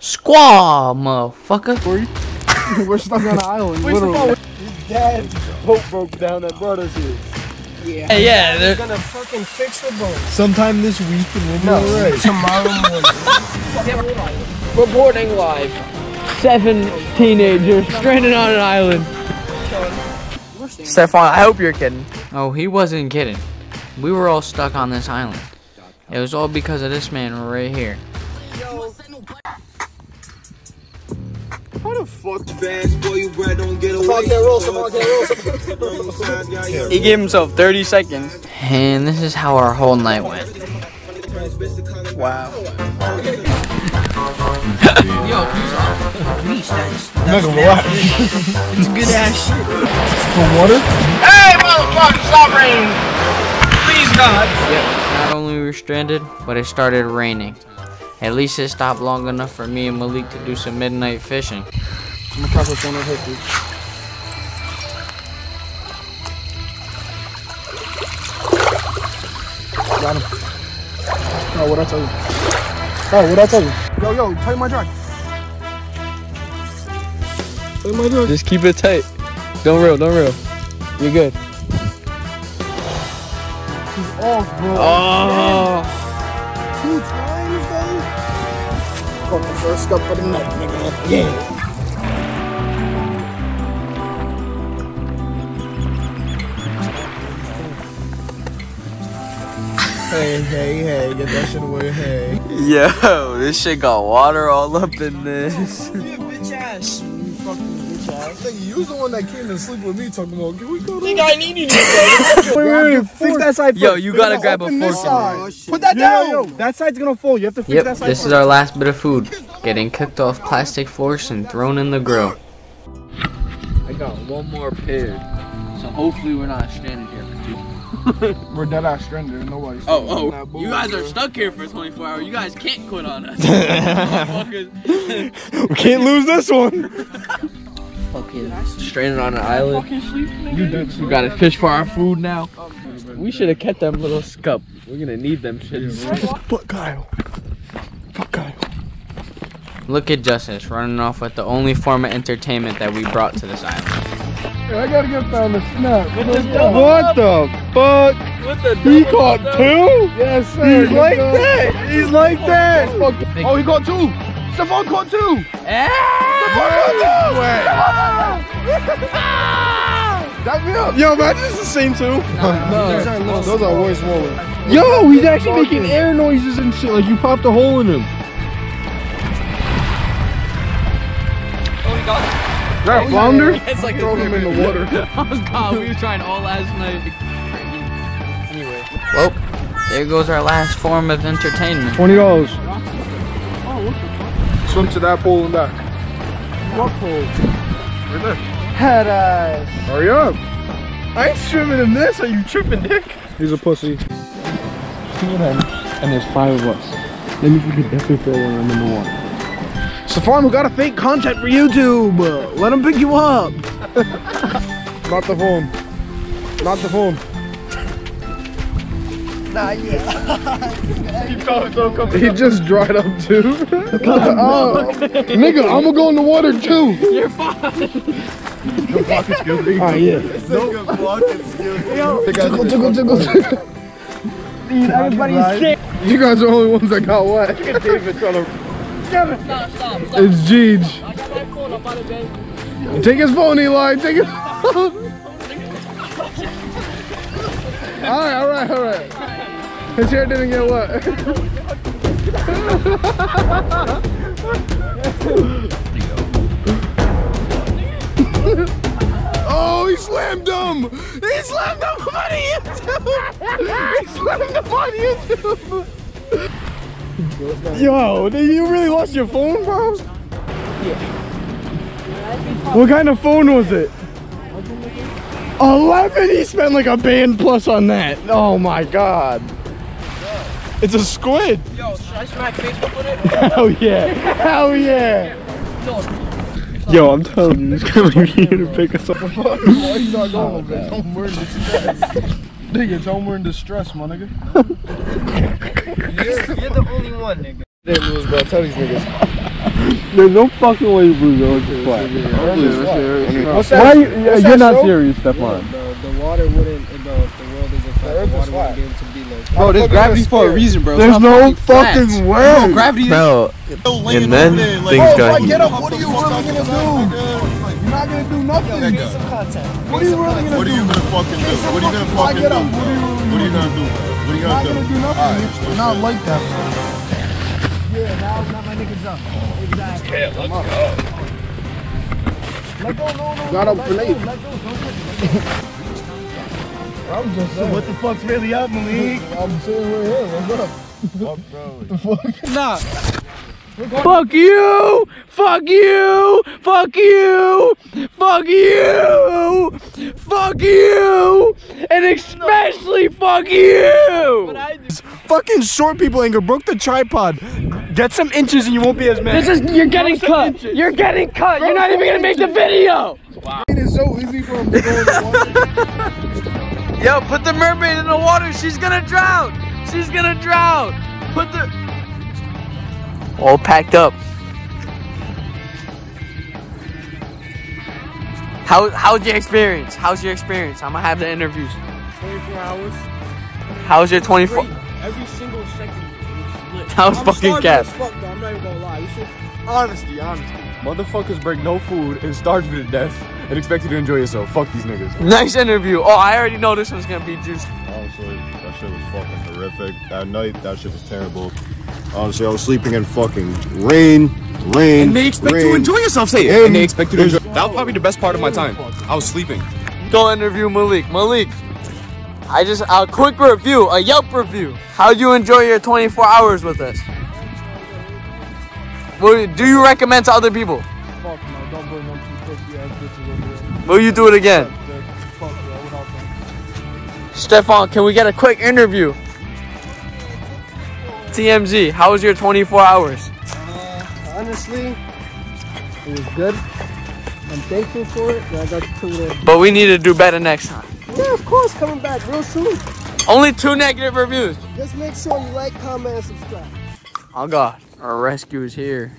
SKWA, motherfucker. We're stuck on an island, Where's the literally. phone? Dad's boat broke down that brought us here. Yeah. Hey, yeah. They're gonna fucking fix the boat. Sometime this week and we'll be No, alright. tomorrow morning. reporting live. Seven teenagers stranded on an island. Stefan, I hope you're kidding. Oh, he wasn't kidding. We were all stuck on this island. It was all because of this man right here. How the fuck? Fast boy, you bread don't get away. Fuck that roll, fuck that roll. He gave himself 30 seconds. And this is how our whole night went. Wow. Nigga, relax. It's good ass shit. For water? Hey, motherfucker! Stop raining! Please God! Not only we were stranded, but it started raining. At least it stopped long enough for me and Malik to do some midnight fishing. I'm gonna catch this one right here. Got him. Oh, what'd I tell you? Oh, what'd I tell you? Yo, yo, tighten my drag. Tighten my drag. Just keep it tight. Don't reel, don't reel. You're good. He's off, bro. Oh. Two times, though. Fucking first up of the night, nigga. Yeah. Hey, hey, hey, get that shit away, hey. Yo, this shit got water all up in this. You bitch ass. You fucking bitch ass. Nigga, you was the one that came to sleep with me talking about, can we go to Think I need you to Wait, wait, fix that side Yo, you gotta grab a open fork. side. Oh, Put that down. yo, yo, that side's gonna fall. You have to fix Yep, that side this is our last bit of food. Getting cooked off plastic forks and thrown in the grill. I got one more pair. So hopefully we're not stranded here for two. We're dead ass stranded. Nobody's Oh, oh, you guys are stuck here for 24 hours. You guys can't quit on us. We can't lose this one. Okay. Stranded on an island. You did. We gotta fish for our food now. We should have kept them little scup. We're gonna need them shits. Fuck Kyle. Fuck Kyle. Look at Justice running off with the only form of entertainment that we brought to this island. I gotta get found a snap. What the fuck? What the He caught two? Yes, sir. He's like that. He's like that. Oh, he caught two. Stefan caught two. Eh? That me. Yo, man, this is the same too. No, those are way smaller. Yo, he's actually making air noises and shit. Like you popped a hole in him. Oh, he got it. That flounder? It's like Throw him in the water. Oh god, we were trying all last night. Anyway. Well, there goes our last form of entertainment. Twenty dollars. Swim to that pool and back. What pool? Right there. Head ass. Hurry up. I ain't swimming in this. Are you tripping, Dick? He's a pussy. And there's five of us. That means we could definitely throw one of them in the water. Stefan, we got a fake content for YouTube. Let him pick you up. Not the phone. Not the phone. Not yet. He just dried up too. oh, nigga, I'm gonna go in the water too. You're fine. Ah, yeah. Tickle, tickle, tickle, tickle. Everybody's sick. You guys are the only ones that got wet. David trying to. Stop, stop, stop. It's Jeej. I got my phone up out of bed. Take his phone, Eli. Take his phone. alright, alright, alright. His hair didn't get wet. oh, he slammed him! He slammed him on YouTube! He slammed him on YouTube! Yo, did you really lost your phone, bro? Yeah. What kind of phone was it? 11? He spent like a band plus on that. Oh my god. It's a squid. Yo, should I smack Facebook with it? Hell yeah. Hell yeah. Yo, I'm telling you, this guy might be here to pick us up. Why you not going over there? Home we're in distress. Nigga, tell him we're in distress, my nigga. You're, you're the only one, nigga. Damn, Lewis, bro. Tell these niggas. There's no fucking way Brazil is flat. What's Why you, What's you're that not show? serious, Stefan. The, the water wouldn't, the, the world isn't flat. earth The water wouldn't be able to be like Bro, there's gravity for a reason, bro. There's no fucking way. gravity. Bro, and then things Bro, got heated. get up. What are you really gonna do? You're not gonna do nothing. Get some content. What are you really gonna What do? What are you gonna fucking do? What are you gonna fucking do? What are you? What are you gonna do? What are you You're not gonna gonna do? do nothing. You're not like that. Yeah, now, now my niggas up. Exactly. Yeah, let's go. Let go, no, no. Got no, up let go, late. let go, don't touch me. I'm just saying. what the fuck's really up, Malik? I'm saying we're here. What's up? Fuck, the fuck? Nah. Fuck you! Fuck you! Fuck you! Fuck you! Fuck you! And especially fuck you! Fucking short people ain't gonna broke the tripod. Get some inches and you won't be as mad. This is you're getting cut. You're getting cut. You're not even gonna make the video. It's so easy for him to go in the water. Yo, put the mermaid in the water. She's gonna drown. She's gonna drown. Put the all packed up. How how's your experience? How's your experience? I'm gonna have the interviews. 24 hours. How's your 24? Every single second. That was I'm fucking starving cap. as fuck, though. I'm not even gonna lie. Should Honesty, honesty. Motherfuckers break no food and starve you to death and expect you to enjoy yourself. Fuck these niggas. Nice interview. Oh, I already know this one's gonna be juicy. Honestly, that shit was fucking horrific. That night, that shit was terrible. Honestly, I was sleeping in fucking rain, rain. And they expect you to enjoy yourself, say it. And they expect you to enjoy. That was probably the best part of my time. I was sleeping. Go interview Malik. Malik, I just a quick review, a Yelp review. How'd you enjoy your 24 hours with us? Will, do you recommend to other people? Fuck no, don't bring them two pussy ass bitches over here. Will you do it again? Fuck yeah, without them. Stefan, can we get a quick interview? TMZ, how was your 24 hours? Uh, honestly, it was good. I'm thankful for it that I got to live. But we need to do better next time. Yeah, of course, coming back real soon. Only two negative reviews. Just make sure you like, comment, and subscribe. Oh God, our rescue is here.